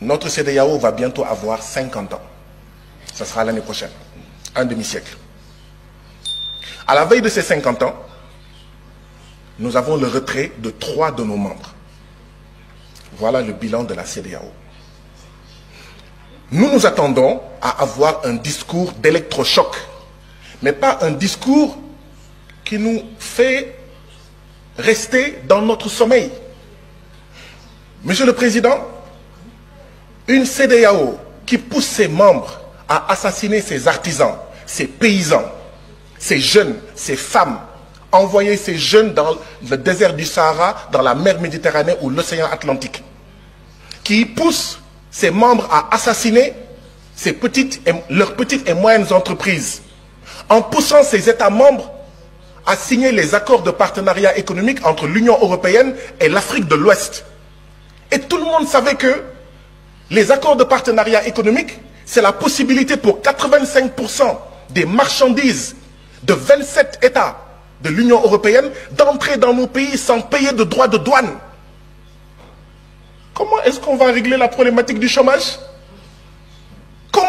notre CDAO va bientôt avoir 50 ans. Ce sera l'année prochaine, un demi-siècle. À la veille de ces 50 ans, nous avons le retrait de trois de nos membres. Voilà le bilan de la CDAO. Nous nous attendons à avoir un discours d'électrochoc, mais pas un discours qui nous fait rester dans notre sommeil. Monsieur le Président, une CDAO qui pousse ses membres à assassiner ses artisans, ses paysans, ses jeunes, ses femmes, envoyer ces jeunes dans le désert du Sahara, dans la mer Méditerranée ou l'océan Atlantique, qui pousse ses membres à assassiner leurs petites et moyennes entreprises, en poussant ces États membres à signer les accords de partenariat économique entre l'Union européenne et l'Afrique de l'Ouest. Et tout le monde savait que les accords de partenariat économique, c'est la possibilité pour 85% des marchandises de 27 États de l'Union européenne d'entrer dans nos pays sans payer de droits de douane. Comment est-ce qu'on va régler la problématique du chômage? Comment?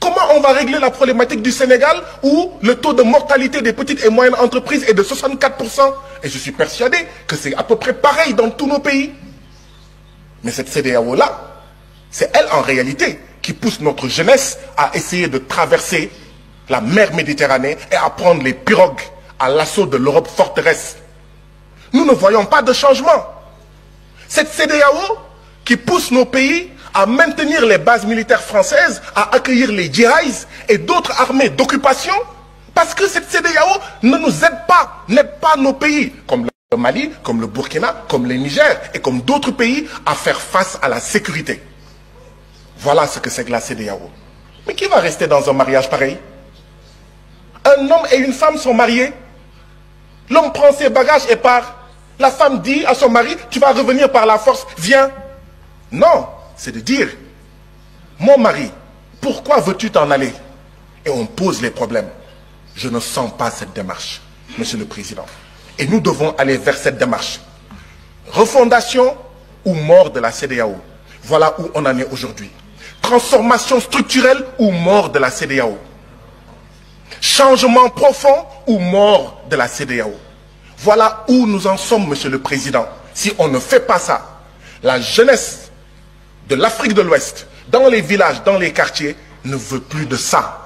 Comment on va régler la problématique du Sénégal où le taux de mortalité des petites et moyennes entreprises est de 64% Et je suis persuadé que c'est à peu près pareil dans tous nos pays. Mais cette CDAO-là, c'est elle en réalité qui pousse notre jeunesse à essayer de traverser la mer Méditerranée et à prendre les pirogues à l'assaut de l'Europe forteresse. Nous ne voyons pas de changement. Cette CDAO qui pousse nos pays à maintenir les bases militaires françaises, à accueillir les djihadistes et d'autres armées d'occupation, parce que cette CDAO ne nous aide pas, n'aide pas nos pays, Mali, comme le Burkina, comme le Niger et comme d'autres pays, à faire face à la sécurité. Voilà ce que c'est que la CDAO. Mais qui va rester dans un mariage pareil? Un homme et une femme sont mariés. L'homme prend ses bagages et part. La femme dit à son mari, tu vas revenir par la force, viens. Non, c'est de dire, mon mari, pourquoi veux-tu t'en aller? Et on pose les problèmes. Je ne sens pas cette démarche, Monsieur le Président. Et nous devons aller vers cette démarche. Refondation ou mort de la CDAO. Voilà où on en est aujourd'hui. Transformation structurelle ou mort de la CDAO. Changement profond ou mort de la CDAO. Voilà où nous en sommes, Monsieur le Président. Si on ne fait pas ça, la jeunesse de l'Afrique de l'Ouest, dans les villages, dans les quartiers, ne veut plus de ça.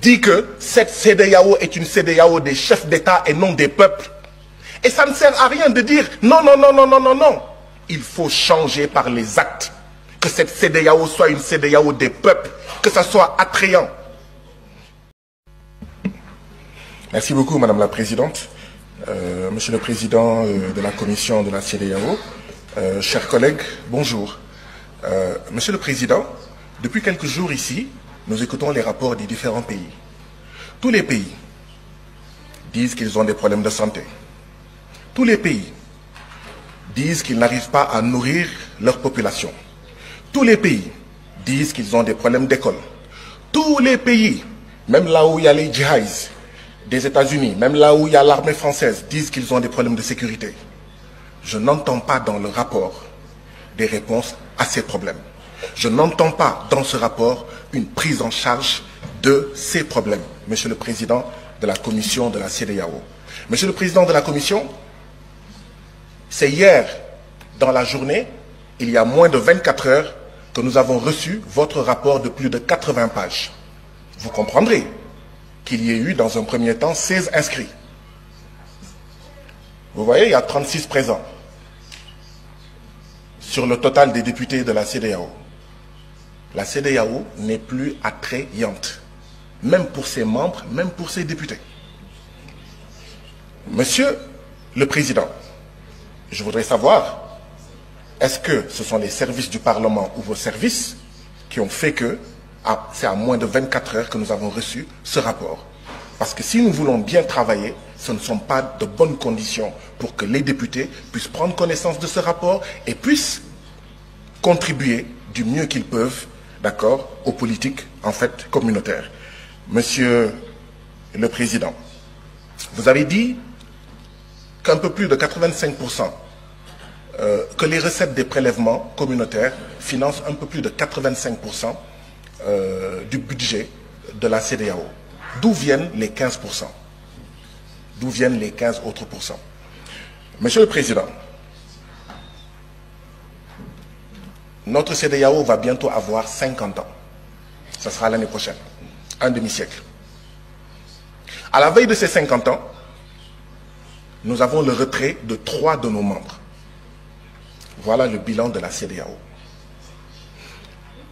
Dit que cette CDAO est une CDAO des chefs d'État et non des peuples. Et ça ne sert à rien de dire non, non, non, non, non, non, non. Il faut changer par les actes. Que cette CDAO soit une CDAO des peuples, que ça soit attrayant. Merci beaucoup, Madame la Présidente. Euh, Monsieur le Président euh, de la Commission de la CDAO, euh, chers collègues, bonjour. Monsieur le Président, depuis quelques jours ici, nous écoutons les rapports des différents pays. Tous les pays disent qu'ils ont des problèmes de santé. Tous les pays disent qu'ils n'arrivent pas à nourrir leur population. Tous les pays disent qu'ils ont des problèmes d'école. Tous les pays, même là où il y a les djihadistes des États-Unis, même là où il y a l'armée française, disent qu'ils ont des problèmes de sécurité. Je n'entends pas dans le rapport des réponses à ces problèmes. Je n'entends pas dans ce rapport une prise en charge de ces problèmes, Monsieur le Président de la Commission de la CDAO. Monsieur le Président de la Commission, c'est hier, dans la journée, il y a moins de 24 heures, que nous avons reçu votre rapport de plus de 80 pages. Vous comprendrez qu'il y ait eu, dans un premier temps, 16 inscrits. Vous voyez, il y a 36 présents sur le total des députés de la CDAO. La CDAO n'est plus attrayante, même pour ses membres, même pour ses députés. Monsieur le Président, je voudrais savoir, est-ce que ce sont les services du Parlement ou vos services qui ont fait que c'est à moins de 24 heures que nous avons reçu ce rapport? Parce que si nous voulons bien travailler, ce ne sont pas de bonnes conditions pour que les députés puissent prendre connaissance de ce rapport et puissent contribuer du mieux qu'ils peuvent, d'accord, aux politiques, en fait, communautaires. Monsieur le Président, vous avez dit qu'un peu plus de 85% euh, que les recettes des prélèvements communautaires financent un peu plus de 85% euh, du budget de la CDAO. D'où viennent les 15% D'où viennent les 15 autres pourcents Monsieur le Président, notre CDAO va bientôt avoir 50 ans. Ce sera l'année prochaine, un demi-siècle. À la veille de ces 50 ans, nous avons le retrait de trois de nos membres. Voilà le bilan de la CDAO.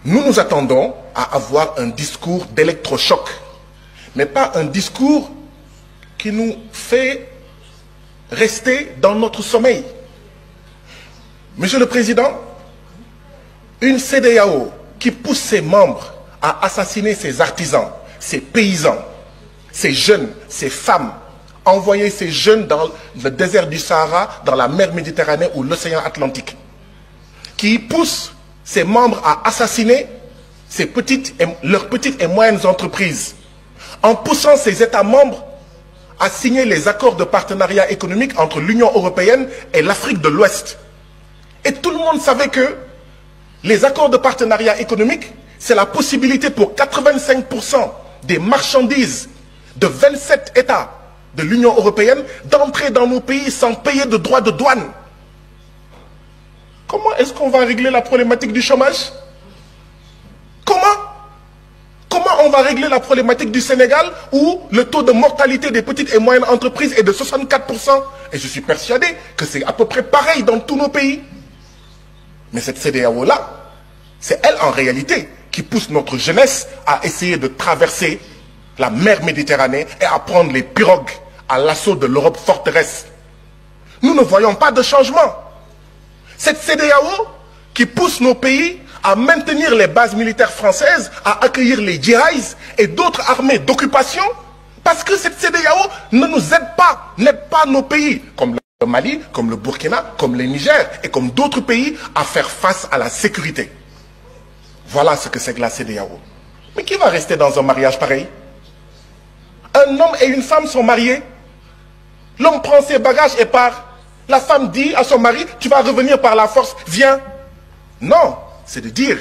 Nous nous attendons à avoir un discours d'électrochoc, mais pas un discours qui nous fait rester dans notre sommeil. Monsieur le Président, une CDAO qui pousse ses membres à assassiner ses artisans, ses paysans, ses jeunes, ses femmes, envoyer ces jeunes dans le désert du Sahara, dans la mer Méditerranée ou l'océan Atlantique, qui pousse ses membres à assassiner ces petites leurs petites et moyennes entreprises, en poussant ces États membres à signer les accords de partenariat économique entre l'Union européenne et l'Afrique de l'Ouest. Et tout le monde savait que les accords de partenariat économique, c'est la possibilité pour 85% des marchandises de 27 États de l'Union européenne d'entrer dans nos pays sans payer de droits de douane. Comment est-ce qu'on va régler la problématique du chômage? Comment? Comment on va régler la problématique du Sénégal où le taux de mortalité des petites et moyennes entreprises est de 64% Et je suis persuadé que c'est à peu près pareil dans tous nos pays. Mais cette CDAO-là, c'est elle en réalité qui pousse notre jeunesse à essayer de traverser la mer Méditerranée et à prendre les pirogues à l'assaut de l'Europe forteresse. Nous ne voyons pas de changement. Cette CDAO qui pousse nos pays à maintenir les bases militaires françaises, à accueillir les djihadistes et d'autres armées d'occupation, parce que cette CDAO ne nous aide pas, n'aide pas nos pays, le Mali, comme le Burkina, comme le Niger et comme d'autres pays, à faire face à la sécurité. Voilà ce que c'est que la CDAO. Mais qui va rester dans un mariage pareil? Un homme et une femme sont mariés. L'homme prend ses bagages et part. La femme dit à son mari, tu vas revenir par la force, viens. Non, c'est de dire,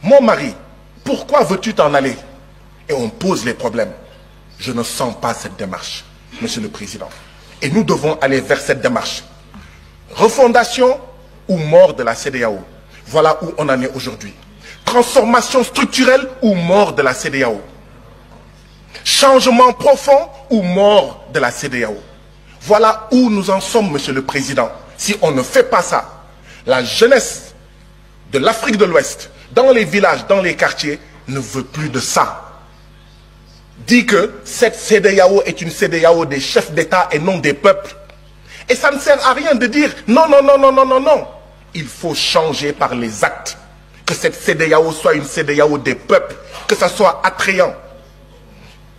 mon mari, pourquoi veux-tu t'en aller? Et on pose les problèmes. Je ne sens pas cette démarche, Monsieur le Président. Et nous devons aller vers cette démarche. Refondation ou mort de la CDAO. Voilà où on en est aujourd'hui. Transformation structurelle ou mort de la CDAO. Changement profond ou mort de la CDAO. Voilà où nous en sommes, Monsieur le Président. Si on ne fait pas ça, la jeunesse de l'Afrique de l'Ouest, dans les villages, dans les quartiers, ne veut plus de ça. Dit que cette CDAO est une CDAO des chefs d'État et non des peuples. Et ça ne sert à rien de dire non, non, non, non, non, non, non. Il faut changer par les actes. Que cette CDAO soit une CDAO des peuples, que ça soit attrayant.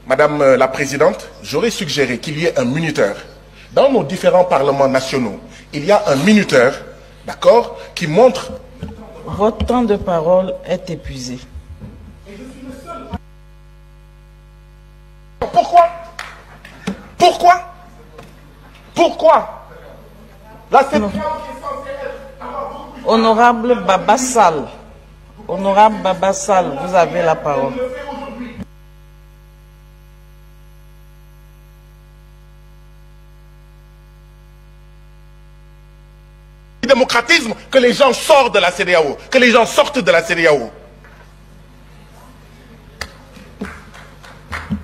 Madame euh, la Présidente, j'aurais suggéré qu'il y ait un minuteur. Dans nos différents parlements nationaux, il y a un minuteur, d'accord, qui montre... Votre temps de parole est épuisé. Pourquoi Pourquoi Pourquoi La CDAO Honorable Babassal, Honorable Babassal, vous avez la parole. démocratisme que les gens sortent de la CDAO, que les gens sortent de la CDAO.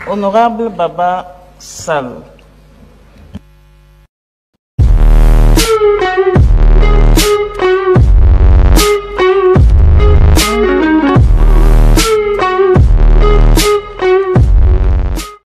Honorable Baba Sal,